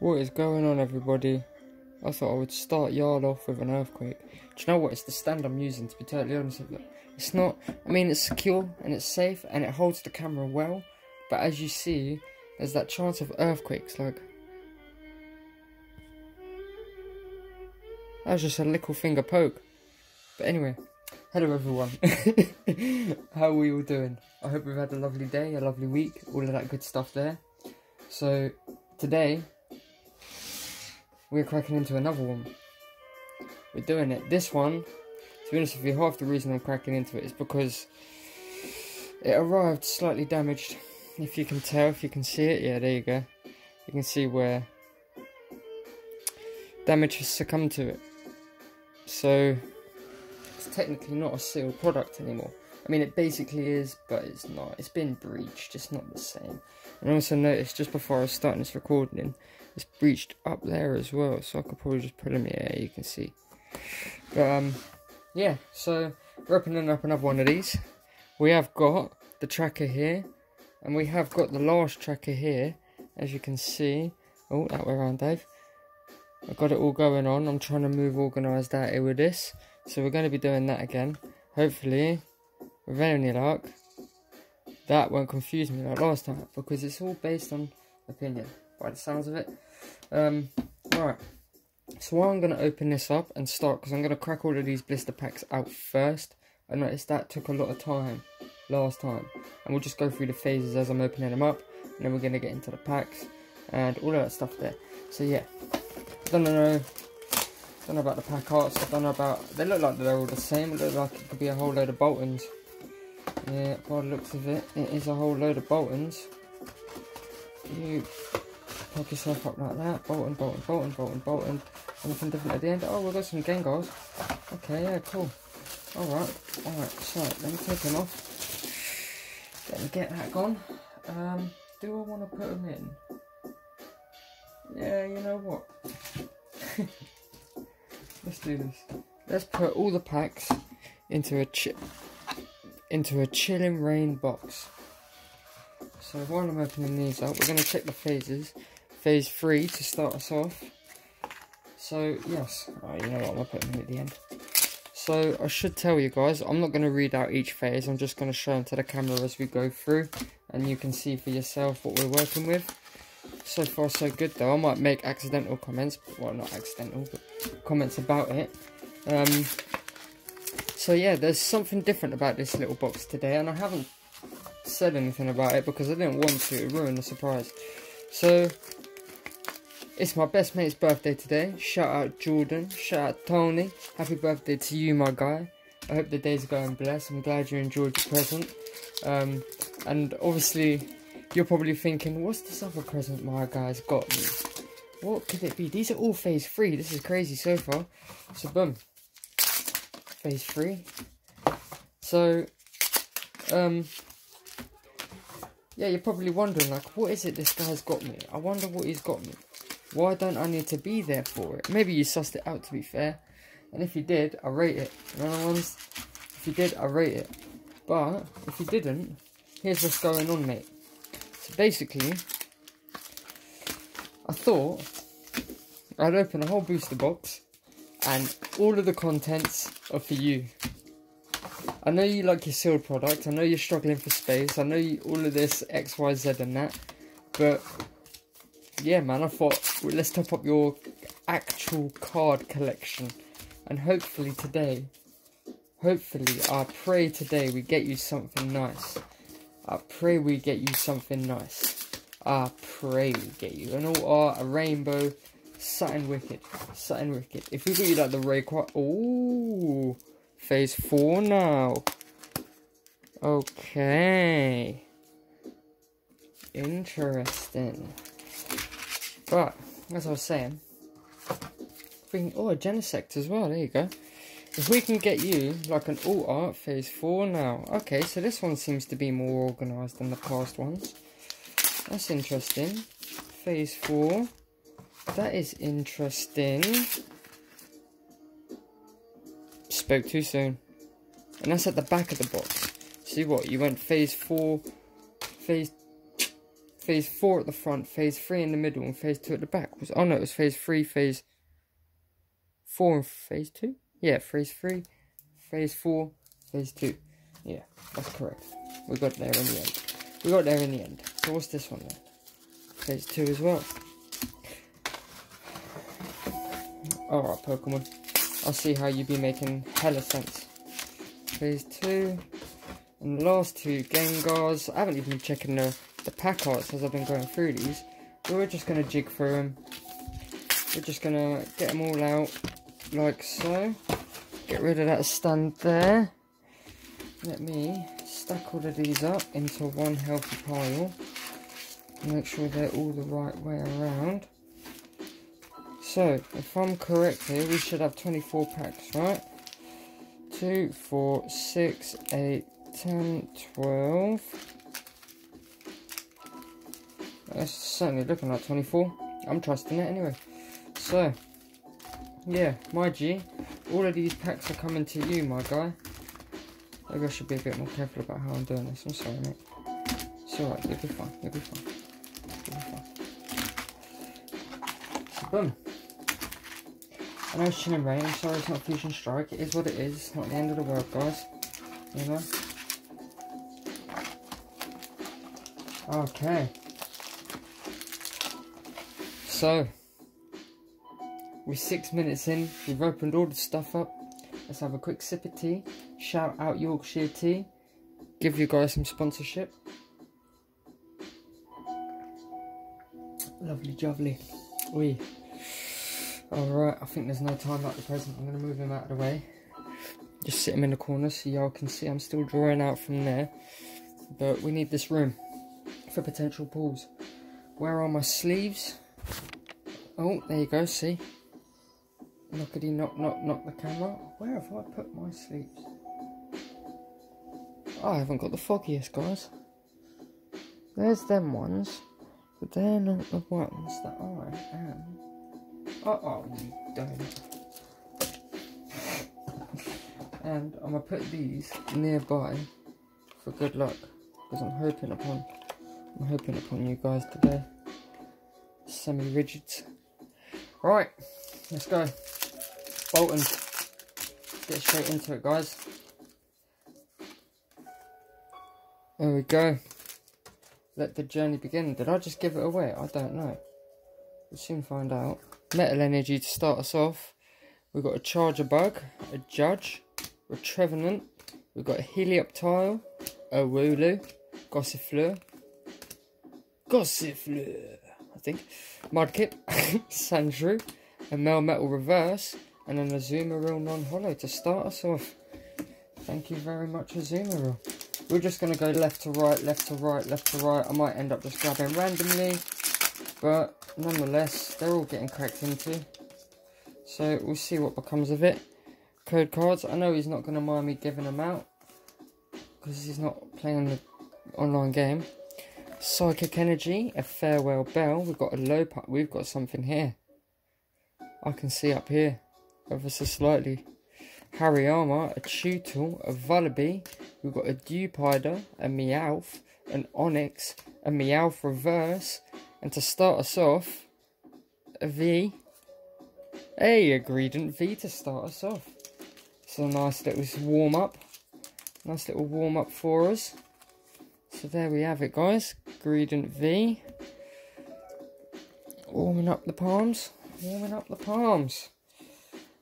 What is going on, everybody? I thought I would start yard off with an earthquake. Do you know what? It's the stand I'm using, to be totally honest with you. It's not, I mean, it's secure and it's safe and it holds the camera well, but as you see, there's that chance of earthquakes, like. That was just a little finger poke. But anyway, hello everyone. How are we all doing? I hope we've had a lovely day, a lovely week, all of that good stuff there. So, today, we're cracking into another one. We're doing it. This one, to be honest with you, half the reason I'm cracking into it is because it arrived slightly damaged. If you can tell, if you can see it, yeah, there you go. You can see where damage has succumbed to it. So, it's technically not a sealed product anymore. I mean, it basically is, but it's not. It's been breached. It's not the same. And I also noticed just before I was starting this recording, it's breached up there as well. So I could probably just put them here. You can see. But um, yeah. So we're opening up another one of these. We have got the tracker here, and we have got the last tracker here, as you can see. Oh, that way around, Dave. I've got it all going on. I'm trying to move organised out here with this. So we're going to be doing that again. Hopefully, with any luck, that won't confuse me like last time. Because it's all based on opinion, by the sounds of it. Um, right. So I'm going to open this up and start. Because I'm going to crack all of these blister packs out first. I noticed that took a lot of time last time. And we'll just go through the phases as I'm opening them up. And then we're going to get into the packs. And all of that stuff there. So yeah, don't know. Don't know about the pack arts. I don't know about. They look like they're all the same. It looks like it could be a whole load of Boltons. Yeah, by the looks of it, it is a whole load of Boltons. You pick yourself up like that. Bolt and bolt and bolt Bolton, Bolton, Bolton, Bolton, Bolton. Anything different at the end? Oh, we've got some Gengars. Okay, yeah, cool. Alright, alright, so let me take them off. Let me get that gone. Um, do I want to put them in? Yeah, you know what? Let's do this. Let's put all the packs into a chi into a Chilling Reign box. So while I'm opening these up, we're going to check the phases. Phase 3 to start us off. So, yes. Oh, you know what, I'm going put them at the end. So, I should tell you guys, I'm not going to read out each phase. I'm just going to show them to the camera as we go through. And you can see for yourself what we're working with. So far, so good though. I might make accidental comments. Well, not accidental, but comments about it. Um, so yeah, there's something different about this little box today. And I haven't said anything about it because I didn't want to ruin the surprise. So, it's my best mate's birthday today. Shout out Jordan. Shout out Tony. Happy birthday to you, my guy. I hope the day's going blessed. I'm glad you enjoyed your present. Um, and obviously, you're probably thinking, what's this other present my guy's got me? What could it be? These are all phase 3. This is crazy so far. So, boom. Phase 3. So, um, yeah, you're probably wondering, like, what is it this guy's got me? I wonder what he's got me. Why don't I need to be there for it? Maybe you sussed it out, to be fair. And if you did, I rate it. You ones? If you did, I rate it. But, if you didn't, here's what's going on, mate. So basically, I thought I'd open a whole booster box and all of the contents are for you. I know you like your sealed product, I know you're struggling for space, I know you, all of this X, Y, Z and that, but yeah man, I thought well, let's top up your actual card collection and hopefully today, hopefully I pray today we get you something nice. I pray we get you something nice. I pray we get you an all art, a rainbow, something wicked, something wicked. If we got you like the Rayquaza, oh, phase four now. Okay, interesting. But as I was saying, we oh a Genesect as well. There you go. If we can get you like an all art phase 4 now. Okay, so this one seems to be more organised than the past ones. That's interesting. Phase 4. That is interesting. Spoke too soon. And that's at the back of the box. See what? You went phase 4, phase phase 4 at the front, phase 3 in the middle, and phase 2 at the back. Was Oh no, it was phase 3, phase 4 and phase 2? Yeah, phase 3, phase 4, phase 2. Yeah, that's correct. We got there in the end. We got there in the end. So what's this one then? Phase 2 as well. Alright, Pokemon. I'll see how you be making hella sense. Phase 2. And the last two Gengars. I haven't even been checking the, the pack arts as I've been going through these. But we're just going to jig through them. We're just going to get them all out like so. Get rid of that stand there. Let me stack all of these up into one healthy pile. Make sure they're all the right way around. So, if I'm correct here, we should have 24 packs, right? 2, 4, 6, 8, 10, 12. That's certainly looking like 24. I'm trusting it anyway. So, yeah, my G, all of these packs are coming to you, my guy. Maybe I should be a bit more careful about how I'm doing this. I'm sorry, mate. It's alright, you'll be fine. You'll be fine. You'll be fine. So, boom. I know it's Chilling Reign, I'm sorry it's not Fusion Strike. It is what it is. It's not the end of the world, guys. You know? Okay. So, we're six minutes in. We've opened all the stuff up. Let's have a quick sip of tea. Shout out Yorkshire Tea. Give you guys some sponsorship. Lovely jubbly. We. Alright, I think there's no time like the present. I'm going to move him out of the way. Just sit him in the corner so y'all can see I'm still drawing out from there. But we need this room for potential pulls. Where are my sleeves? Oh, there you go, see? Knockety knock knock knock the camera. Where have I put my sleeves? I haven't got the foggiest, guys. There's them ones, but they're not the ones that I am. Uh oh, you don't. And I'm gonna put these nearby for good luck, because I'm hoping upon, I'm hoping upon you guys today. Semi-rigid. Right, let's go. Bolton. Get straight into it, guys. There we go. Let the journey begin. Did I just give it away? I don't know. We'll soon find out. Metal Energy to start us off. We've got a Charjabug, a Judge, a Trevenant. We've got a Helioptile, a Wooloo, Gossifleur, Gossifleur, I think, Mudkip, Sandshrew, a Melmetal Reverse, and an Azumarill non-holo to start us off. Thank you very much, Azumarill. We're just going to go left to right, left to right, left to right. I might end up just grabbing randomly. But nonetheless, they're all getting cracked into. So we'll see what becomes of it. Code cards. I know he's not going to mind me giving them out. Because he's not playing the online game. Psychic Energy, a Farewell Bell. We've got a low part. We've got something here. I can see up here. Ever so slightly. Hariyama, a Tootle, a Vullaby, we've got a Dewpider, a Meowth, an Onix, a Meowth Reverse, and to start us off, a V. Hey, a Greedent V to start us off. So nice little warm up. Nice little warm up for us. So there we have it, guys. Greedent V. Warming up the palms. Warming up the palms.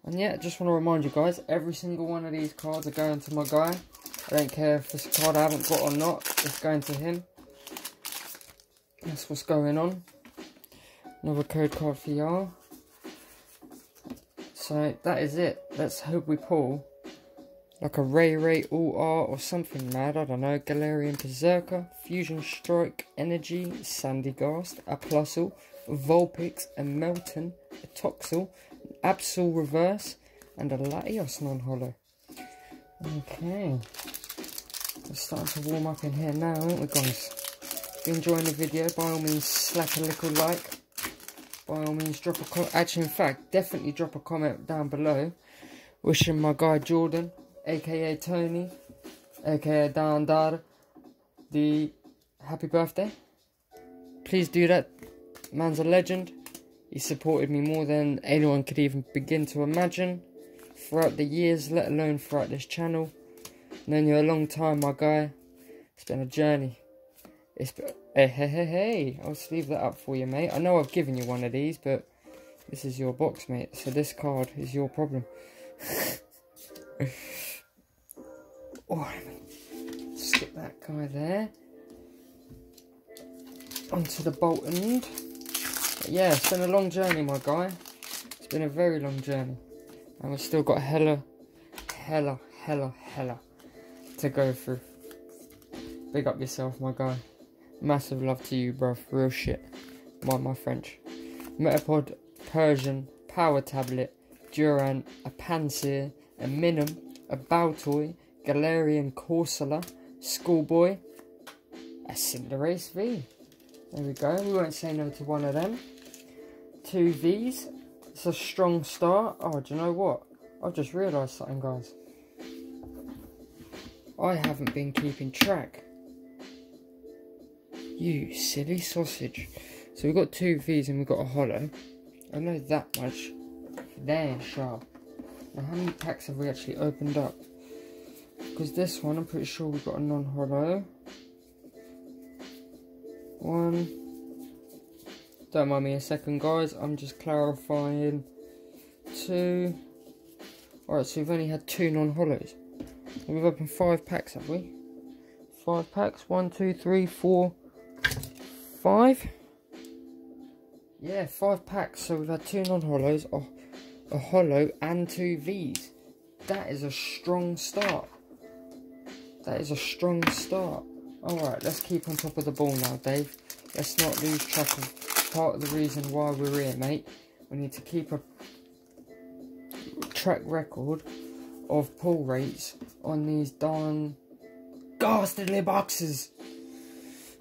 And yeah, just want to remind you guys, every single one of these cards are going to my guy. I don't care if this card I haven't got or not, it's going to him. That's what's going on. Another code card for y'all. So that is it. Let's hope we pull like a Ray Ray All Art or something mad. I don't know. Galarian Berserker, Fusion Strike, Energy, Sandygast, a Plusle, Vulpix, a Meltan, a Toxel, Absol Reverse, and a Latios non-holo. Okay. We're starting to warm up in here now, aren't we guys? If you're enjoying the video, by all means slap a little like. By all means drop a comment. Actually, in fact, definitely drop a comment down below. Wishing my guy Jordan, aka Tony, aka Dan Dar, the happy birthday. please do that. Man's a legend. He supported me more than anyone could even begin to imagine throughout the years, let alone throughout this channel. Known you a long time, my guy. It's been a journey. It's been, hey, hey, hey, hey. I'll sleeve that up for you, mate. I know I've given you one of these, but this is your box, mate. So this card is your problem. Alright, skip that guy there. Onto the Bolton. Yeah, it's been a long journey, my guy. It's been a very long journey. And we've still got hella, hella, hella, hella to go through. Big up yourself, my guy. Massive love to you, bruv. Real shit. Mind my French. Metapod, Persian, Power Tablet, Durant, a Pansear, a Minun, a Baltoy, Galarian Corsola, Schoolboy, a Cinderace V. There we go. We won't say no to one of them. Two Vs. It's a strong start. Oh, do you know what? I've just realised something, guys. I haven't been keeping track. You silly sausage. So we've got two Vs and we've got a holo. I know that much. Damn sharp. Now how many packs have we actually opened up? Because this one, I'm pretty sure we've got a non-holo. One. Don't mind me a second, guys. I'm just clarifying. Two. Alright, so we've only had two non-holos. We've opened five packs, have we? Five packs. One, two, three, four, five. Yeah, five packs. So we've had two non-holos, a, a holo, and two Vs. That is a strong start. That is a strong start. Alright, let's keep on top of the ball now, Dave. Let's not lose track of part of the reason why we're here, mate. We need to keep a track record of pull rates on these darn ghastly boxes.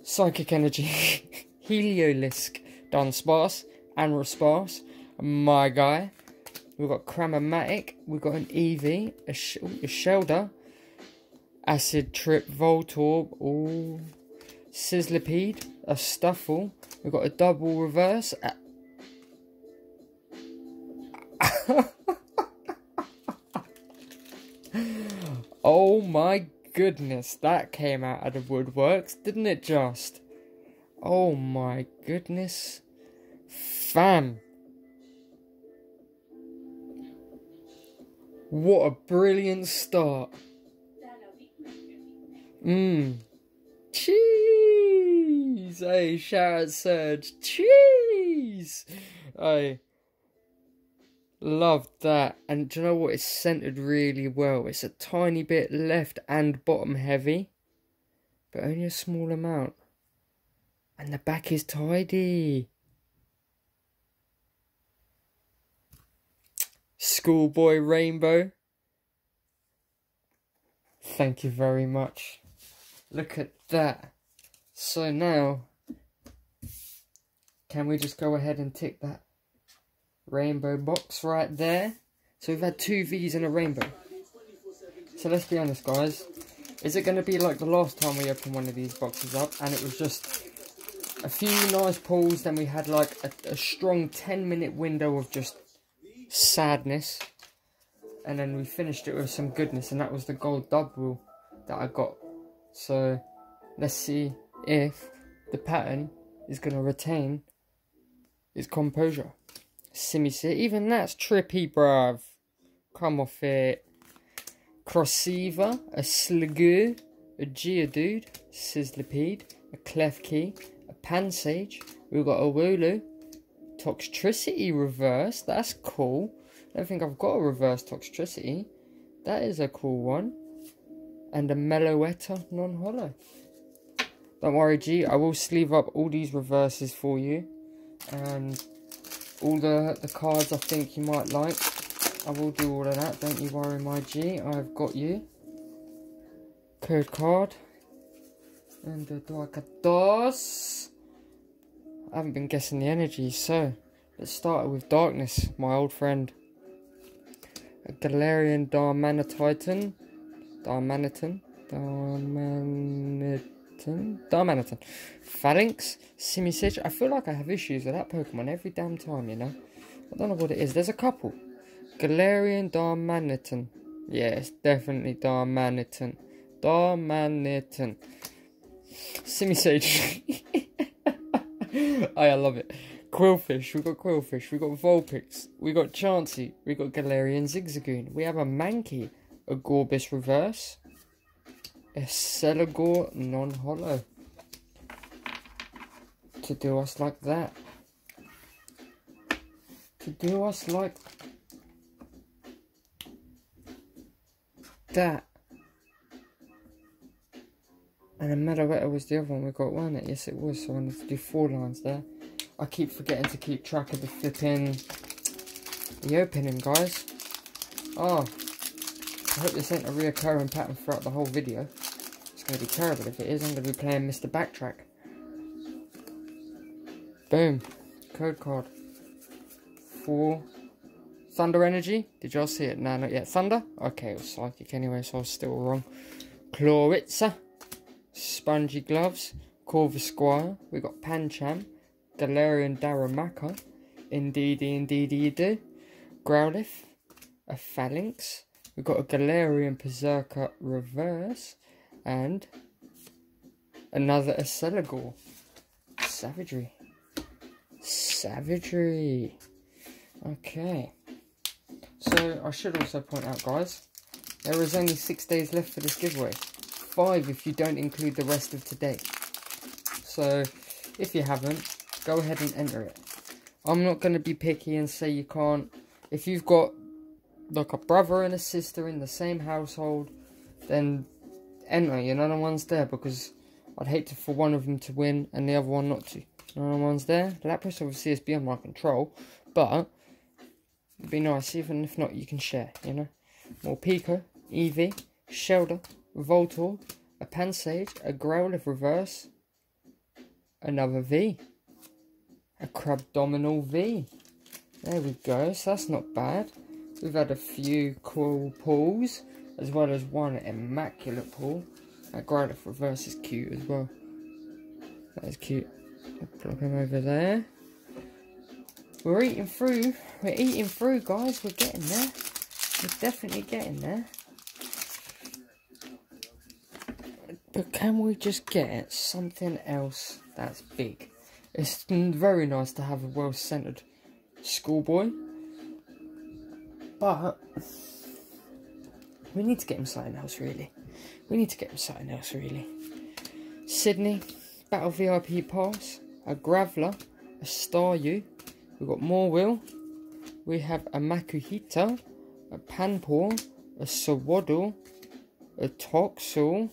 Psychic Energy, Heliolisk, Dunsparce, and Resparse, my guy. We've got Cramomatic, we've got an Eevee, a, sh a Shellder, Acid Trip, Voltorb, ooh, Sizzlipede, a Stufful, we've got a double reverse. oh my goodness, that came out of the woodworks, didn't it just? Oh my goodness. Fam. What a brilliant start. Mmm. Cheese! Hey, shout out Serge. Cheese! I love that. And do you know what? It's centered really well. It's a tiny bit left and bottom heavy, but only a small amount. And the back is tidy. Schoolboy Rainbow. Thank you very much. Look at that. So now, can we just go ahead and tick that rainbow box right there? So we've had two V's and a rainbow. So let's be honest, guys. Is it going to be like the last time we opened one of these boxes up and it was just a few nice pulls, then we had like a, a strong 10 minute window of just sadness. And then we finished it with some goodness, and that was the gold double that I got. So let's see if the pattern is going to retain its composure. Simi even that's trippy, bruv. Come off it. Crossiva, a Sliggoo, a Geodude, Sizzlipede, a Klefki, a Pansage. We've got a Wooloo, Toxtricity reverse. That's cool. I don't think I've got a reverse Toxtricity. That is a cool one. And a Meloetta non-holo. Don't worry, G. I will sleeve up all these reverses for you. And all the, the cards I think you might like. I will do all of that. Don't you worry, my G. I've got you. Code card. And the Duacados. I haven't been guessing the energy, so let's start with Darkness, my old friend. A Galarian Darmanitan. Darmanitan. Darmanitan. Darmanitan, Darmanitan, Falinks, Simisage. I feel like I have issues with that Pokemon every damn time, you know. I don't know what it is. There's a couple. Galarian Darmanitan. Yeah, it's definitely Darmanitan. Darmanitan. Simisage. I love it. Qwilfish, we got Qwilfish, we got Vulpix, we got Chansey, we got Galarian Zigzagoon, we have a Mankey, a Gorebyss Reverse, a Accelgor non-holo. To do us like that. To do us like that. And a Meloetta was the other one we got, wasn't it? Yes, it was. So I wanted to do four lines there. I keep forgetting to keep track of the flipping, the opening, guys. Oh, I hope this ain't a reoccurring pattern throughout the whole video. It's going to be terrible if it is. I'm going to be playing Mr. Backtrack. Boom. Code card. Four. Thunder Energy. Did y'all see it? No, not yet. Thunder? Okay, it was Psychic anyway, so I was still wrong. Chloritza. Spongy Gloves. Corvisquire. We got Pancham. Galarian Darumaka. Indeedy, indeedy you do. Growlithe. A Falinks. We've got a Galarian Berserker Reverse. And another Accelgor. Savagery. Savagery. Okay. So, I should also point out, guys, there is only six days left for this giveaway. Five if you don't include the rest of today. So, if you haven't, go ahead and enter it. I'm not going to be picky and say you can't. If you've got, like, a brother and a sister in the same household, then enter, you know, the one's there, because I'd hate to, for one of them to win and the other one not to. No one's there. Lapras obviously is beyond my control, but it'd be nice, even if not, you can share, you know. Morpeko, Eevee, Shellder, Voltorb, a Pansage, a Growl Growlithe Reverse, another V, a Crabominable V. There we go, so that's not bad. We've had a few cool pulls, as well as one immaculate pull. That Growlithe Reverse is cute as well. That is cute. Plug him over there. We're eating through. We're eating through, guys. We're getting there. We're definitely getting there. But can we just get something else that's big? It's very nice to have a well-centered schoolboy. But we need to get him something else, really. We need to get him something else, really. Sydney, Battle VIP Pass, a Graveler, a Staryu, we've got more Will, we have a Makuhita, a Panpour, a Sewaddle, a Toxel,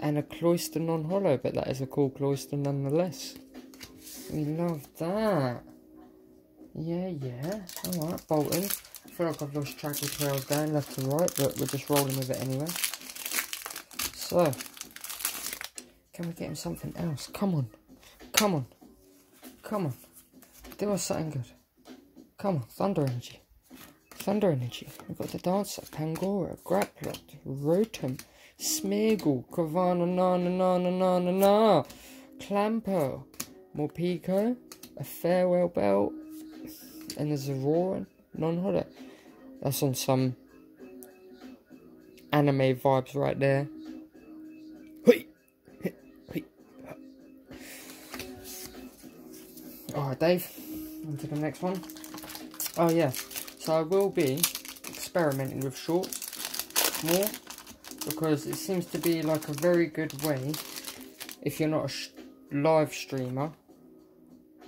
and a Cloyster non-holo, but that is a cool Cloyster nonetheless. We love that. Yeah, yeah. Alright, Bolton. I feel like I've lost track of where I was going, left to right, but we're just rolling with it anyway. So, can we get him something else? Come on. Come on. Come on. Do us something good. Come on. Thunder Energy. Thunder Energy. We've got the Dancer, Pangoro, Grappler, Rotom, Smeargle, Kravana, na na na na na na na, Clampo, Morpeko, a Farewell Bell, and there's a Roaring non-holo. That's on some anime vibes right there. Alright, Dave, on to the next one. Oh, yeah, so I will be experimenting with shorts more because it seems to be like a very good way if you're not a live streamer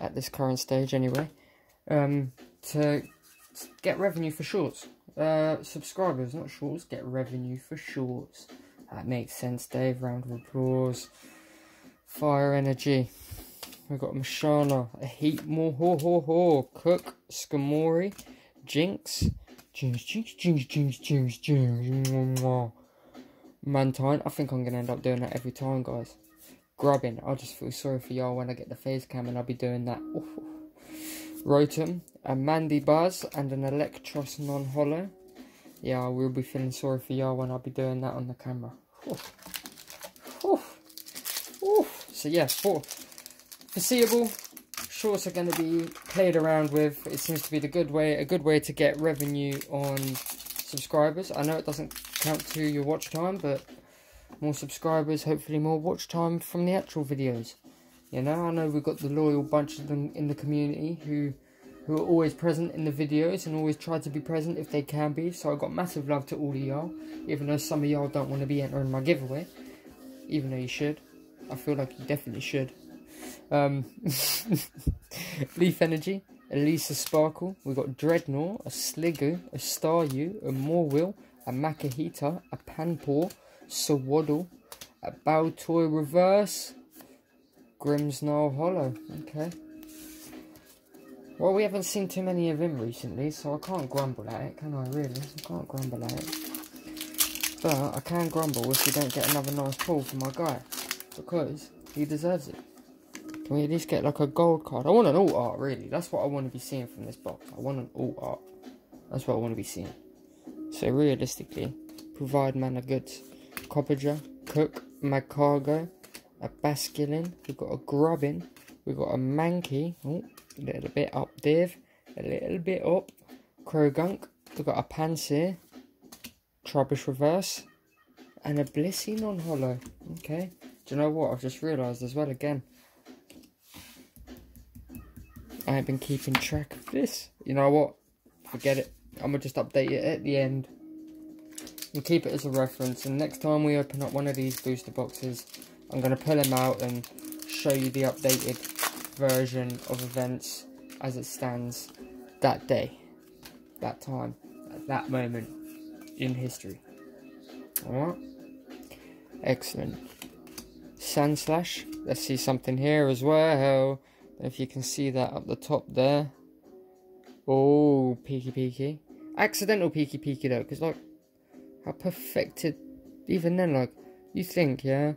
at this current stage anyway um, to get revenue for shorts. Uh, subscribers, not shorts, get revenue for shorts. That makes sense, Dave. Round of applause. Fire energy. We've got Mashana, a Heatmor, Ho Ho Ho, Cook, Skarmory, Jinx, Jinx, Jinx, Jinx, Jinx, Jinx, Jinx, Mantine. I think I'm going to end up doing that every time, guys. Grubbin. I'll just feel sorry for y'all when I get the face cam and I'll be doing that. Ooh. Rotom, a Mandibuzz, and an Eelektross non-holo. Yeah, I will be feeling sorry for y'all when I'll be doing that on the camera. Ooh. Ooh. So yeah, for foreseeable, shorts are going to be played around with. It seems to be the good way, a good way to get revenue on subscribers. I know it doesn't count to your watch time, but more subscribers, hopefully more watch time from the actual videos. You know, I know we've got the loyal bunch of them in the community who who are always present in the videos and always try to be present if they can be. So I got massive love to all of y'all, even though some of y'all don't want to be entering my giveaway, even though you should. I feel like you definitely should. Um, Leaf Energy, Elesa Sparkle, we've got Dreadnought, a Sliggoo, a Staryu, a Morwheel, a Makuhita, a Panpour, Sewaddle, a Baltoy Reverse, Grimmsnarl Holo. Okay. Well, we haven't seen too many of him recently, so I can't grumble at it, can I, really? I can't grumble at it. But I can grumble if we don't get another nice pull for my guy, because he deserves it. Can we at least get, like, a gold card? I want an alt art, really. That's what I want to be seeing from this box. I want an alt art. That's what I want to be seeing. So, realistically, provide mana goods. Copperger, Cook, Magcargo, a Basculin, we've got a Grubbin, we've got a Mankey, oh, a little bit up, Div, a little bit up, Croagunk, we've got a Pansear, Trubbish Reverse, and a Blissey non-holo. Okay, do you know what, I've just realised as well again, I have been keeping track of this. You know what, forget it, I'm going to just update it at the end and keep it as a reference. And next time we open up one of these booster boxes, I'm going to pull them out and show you the updated version of events as it stands that day, that time, at that moment in history. Alright? Excellent. Sand Slash. Let's see something here as well. If you can see that up the top there. Oh, peeky peeky. Accidental peeky peeky though, because like how perfected, even then, like, you think, yeah,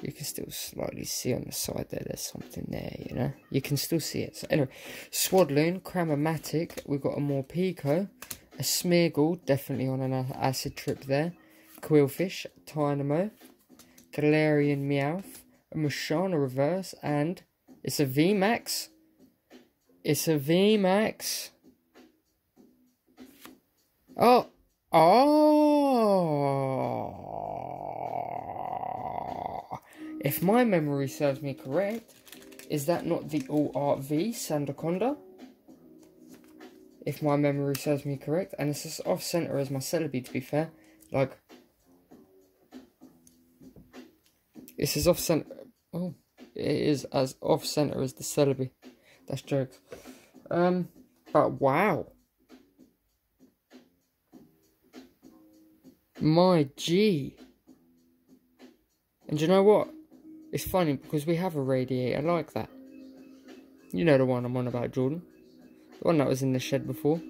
you can still slightly see on the side there, there's something there, you know, you can still see it. So anyway, Swadloon, Cramomatic, we've got a more Morpeko, a Smeargle, definitely on an acid trip there, Qwilfish, Tynamo, Galarian Meowth, a Musharna Reverse, and it's a VMAX. It's a VMAX. Oh, Oh. If my memory serves me correct, is that not the All Art V Sandaconda? If my memory serves me correct, and it's as off center as my Celebi to be fair. Like, it's as off center. Oh, it is as off center as the Celebi. That's jokes. Um, but wow. My G. And you know what? It's funny because we have a radiator like that. You know the one I'm on about, Jordan. The one that was in the shed before.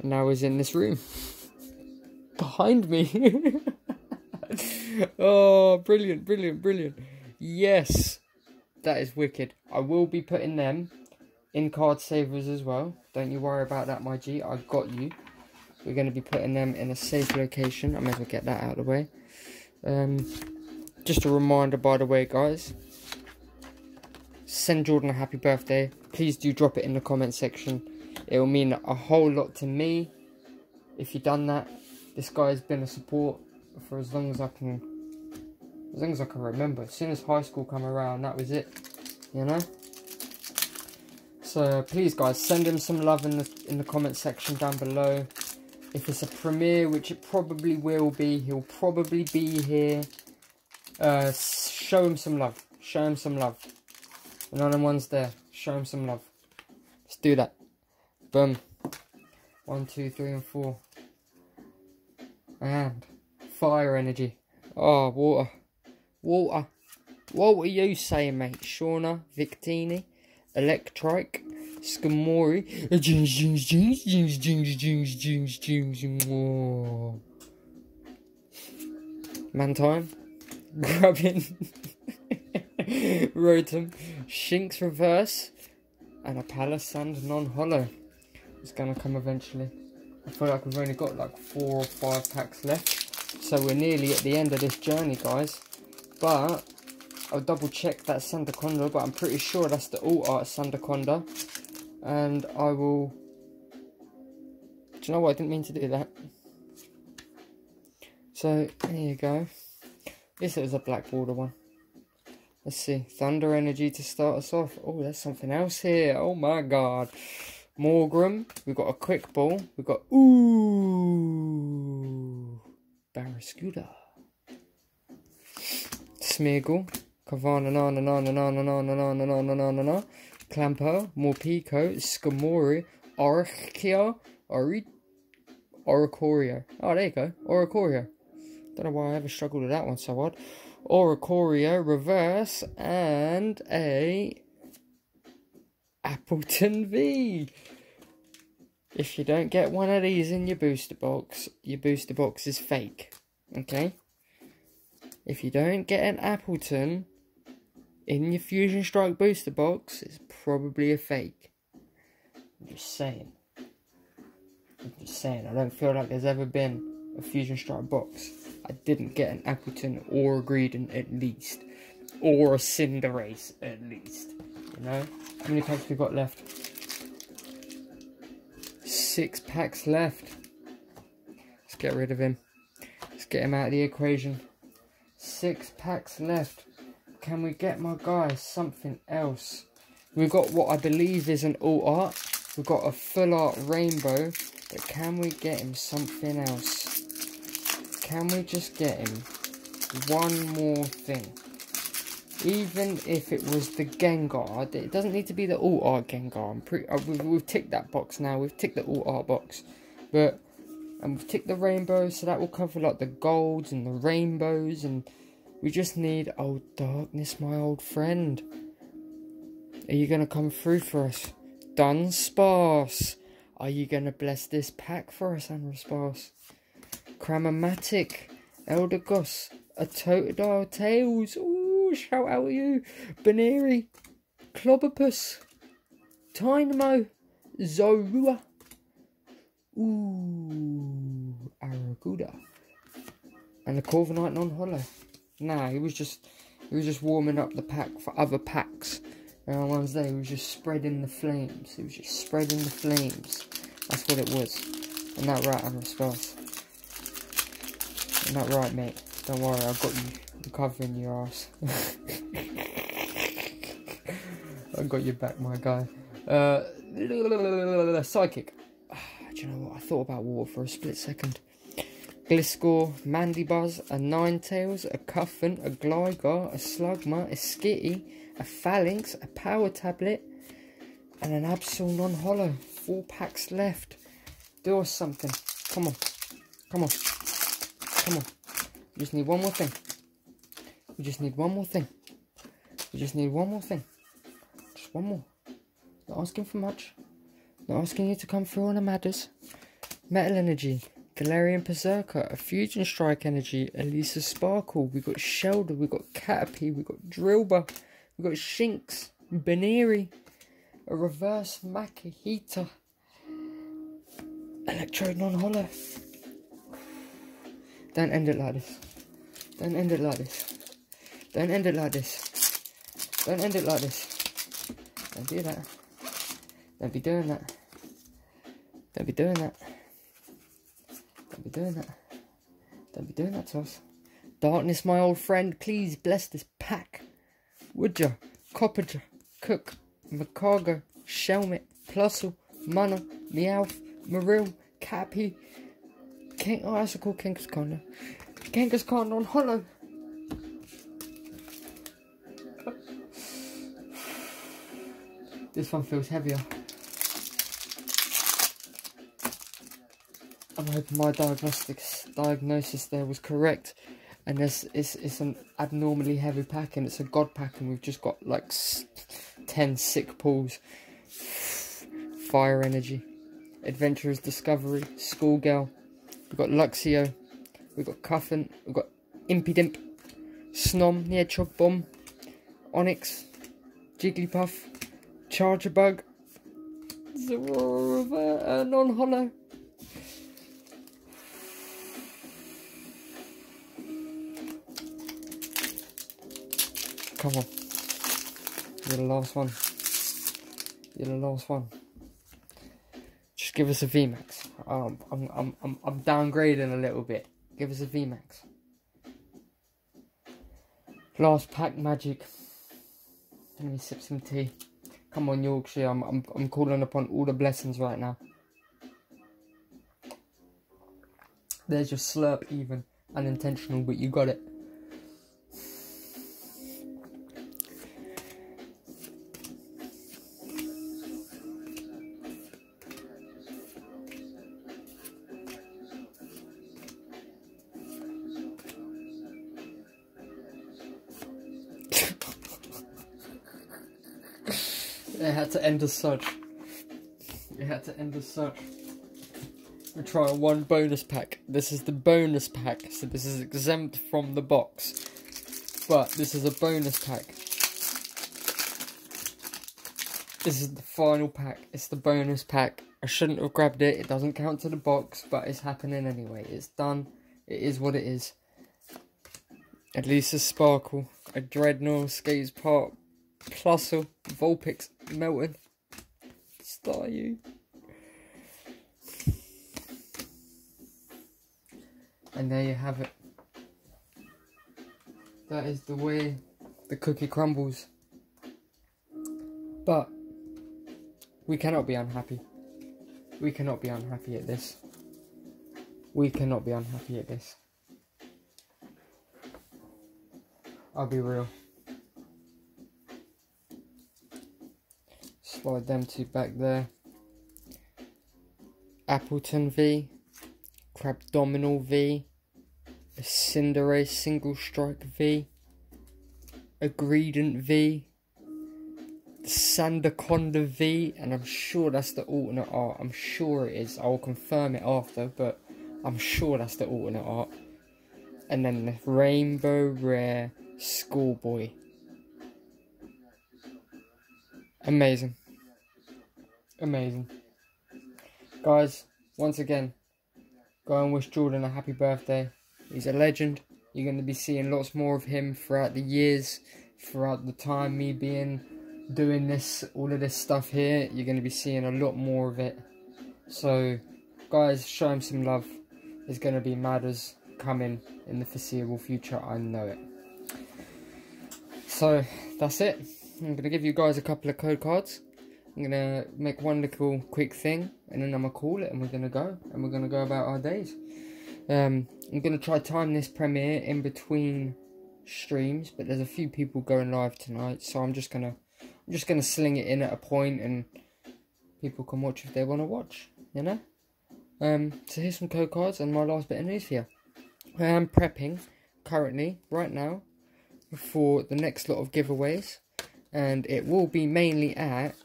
And now is in this room. Behind me. oh, brilliant, brilliant, brilliant. Yes. That is wicked. I will be putting them in card savers as well. Don't you worry about that, my G. I got you. We're going to be putting them in a safe location. I may as well get that out of the way. Um, just a reminder, by the way, guys. Send Jordan a happy birthday. Please do drop it in the comment section. It will mean a whole lot to me if you've done that. This guy's been a support for as long as I can, as long as I can remember. As soon as high school come around, that was it. You know. So please, guys, send him some love in the in the comment section down below. If it's a premiere, which it probably will be, he'll probably be here. Uh, show him some love. Show him some love. Another one's there. Show him some love. Let's do that. Boom. One, two, three, and four. And fire energy. Oh, water. Water. What were you saying, mate? Shauna, Victini, Electrike, Skarmory. Jings, jings, jings, jings, jings, jings, jings, jings. Whoa. Mantine. Grubbin. Rotom. Shinx Reverse. And a Palossand non-holo. It's gonna come eventually. I feel like we've only got like four or five packs left. So we're nearly at the end of this journey, guys. But I'll double check that Sandaconda, but I'm pretty sure that's the Alt Art Sandaconda. And I will... Do you know what? I didn't mean to do that. So, there you go. This was a Blackwater one. Let's see. Thunder Energy to start us off. Oh, there's something else here. Oh my god. Morgrem. We've got a quick ball. We've got ooh Barraskewda. Smeargle. Kavana na na na na na na na na na na na na na na Clamper, Morpeko, Skarmory, Orchia, Ori Oricorio. Oh there you go. Oricorio. Don't know why I ever struggled with that one so hard. Oricorio reverse and a Appletun V. If you don't get one of these in your booster box, your booster box is fake. Okay? If you don't get an Appletun in your Fusion Strike booster box, it's probably a fake. I'm just saying. I'm just saying. I don't feel like there's ever been a Fusion Strike box. I didn't get an Appletun or a Greedon at least. Or a Cinderace at least. You know? How many packs we got left? Six packs left. Let's get rid of him. Let's get him out of the equation. Six packs left. Can we get my guy something else? We've got what I believe is an alt art. We've got a full art rainbow. But can we get him something else? Can we just get him one more thing? Even if it was the Gengar, it doesn't need to be the alt art Gengar. I'm pretty. Uh, we've, we've ticked that box now. We've ticked the alt art box, but and we've ticked the rainbow, so that will cover like the golds and the rainbows, and we just need old darkness, my old friend. Are you gonna come through for us, Dunsparce? Are you gonna bless this pack for us, Dunsparce? Cramomatic, Eldegoss, a Totodile Tails. Ooh, shout out at you. Baneri, Clobbopus, Dynamo, Zorua. Ooh, Arrokuda. And the Corviknight non-holo. Nah, he was just he was just warming up the pack for other packs. And ones there, he was just spreading the flames. He was just spreading the flames. That's what it was. And that right, I'm response. Not right, mate. Don't worry, I've got you. I'm covering your ass. I've got your back, my guy. Uh, psychic. Do you know what? I thought about water for a split second. Gliscor, Mandibuzz, a Ninetales, a Cufant, a Gligar, a Slugma, a Skitty, a Falinks, a Power Tablet, and an Absol non-holo. Four packs left. Do us something. Come on. Come on. Come on. We just need one more thing. We just need one more thing. We just need one more thing. Just one more. Not asking for much. Not asking you to come through on a Matters. Metal Energy. Galarian Berserker. A Fusion Strike Energy. Elesa Sparkle. we got Shellder. we got Caterpie. we got Drillbur. we got Shinx. Baneri. A Reverse Makuhita. Electrode non-holo. Don't end it like this. Don't end it like this. Don't end it like this. Don't end it like this. Don't do that. Don't be doing that. Don't be doing that. Don't be doing that. Don't be doing that to us. Darkness, my old friend, please bless this pack. Would ya? Cook, Magcargo, Shelmet, Plusle, Mana, Meowth, Marill, Cappy, Oh, that's a cool Kangaskhan. Kangaskhan on holo. this one feels heavier. I'm hoping my diagnostics diagnosis there was correct. And this is it's an abnormally heavy pack and it's a god pack and we've just got like 10 sick pulls. Fire energy. Adventurer's Discovery. Schoolgirl. We've got Luxio. We've got Cufant. We've got Impidimp. Snom, the Bomb. Onix. Jigglypuff. Charjabug. Zorova, uh, non-holo. Come on. You're the last one. You're the last one. Just give us a VMAX. Um, I'm, I'm, I'm, I'm downgrading a little bit. Give us a VMAX. Last pack magic. Let me sip some tea. Come on, Yorkshire. I'm, I'm, I'm calling upon all the blessings right now. There's your slurp, even unintentional, but you got it. End as such. It had to end as such. We're trying one bonus pack. This is the bonus pack, so this is exempt from the box. But this is a bonus pack. This is the final pack. It's the bonus pack. I shouldn't have grabbed it. It doesn't count to the box, but it's happening anyway. It's done. It is what it is. At least a Sparkle, a Drednaw, Skates Park, Plusle, Vulpix, Meltan, Staryu. And there you have it. That is the way the cookie crumbles. But we cannot be unhappy. We cannot be unhappy at this. We cannot be unhappy at this. I'll be real. Slide them two back there. Appletun V. Crabominable V. A Cinderace Single Strike V. A Greedent V. Sandaconda V, and I'm sure that's the alternate art. I'm sure it is. I'll confirm it after, but I'm sure that's the alternate art. And then the Rainbow Rare Schoolboy. Amazing. Amazing. Guys, once again, go and wish Jordan a happy birthday. He's a legend. You're going to be seeing lots more of him throughout the years, throughout the time me being doing this, all of this stuff here. You're going to be seeing a lot more of it. So, guys, show him some love. There's going to be matters coming in the foreseeable future. I know it. So, that's it. I'm going to give you guys a couple of code cards. I'm to make one little quick thing and then I'm to call it and we're to go. And we're to go about our days. Um, I'm to try time this premiere in between streams, but there's a few people going live tonight, so I'm just to I'm just to sling it in at a point and people can watch if they want to watch, you know? Um, so here's some code cards and my last bit of news you. I am prepping currently, right now, for the next lot of giveaways, and it will be mainly at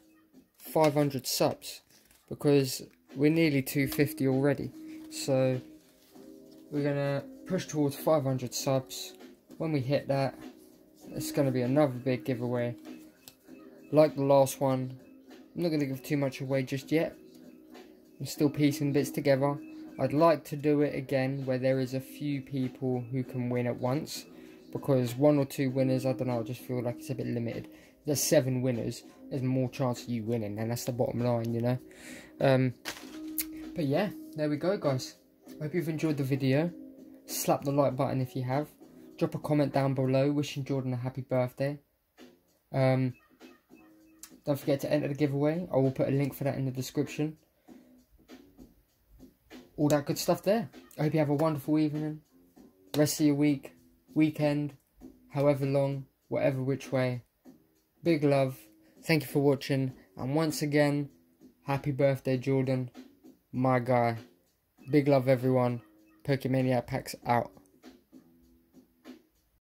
500 subs because we're nearly 250 already. So we're gonna push towards 500 subs. When we hit that, it's gonna be another big giveaway. Like the last one, I'm not gonna give too much away just yet. I'm still piecing bits together. I'd like to do it again where there is a few people who can win at once because one or two winners, I don't know, I just feel like it's a bit limited. There's seven winners, there's more chance of you winning, and that's the bottom line, you know. Um, but yeah, there we go, guys. Hope you've enjoyed the video. Slap the like button if you have. Drop a comment down below wishing Jordan a happy birthday. Um, don't forget to enter the giveaway. I will put a link for that in the description. All that good stuff there. I hope you have a wonderful evening. Rest of your week, weekend, however long, whatever which way. Big love. Thank you for watching. And once again, happy birthday, Jordan. My guy. Big love, everyone. Pokemaniac packs out.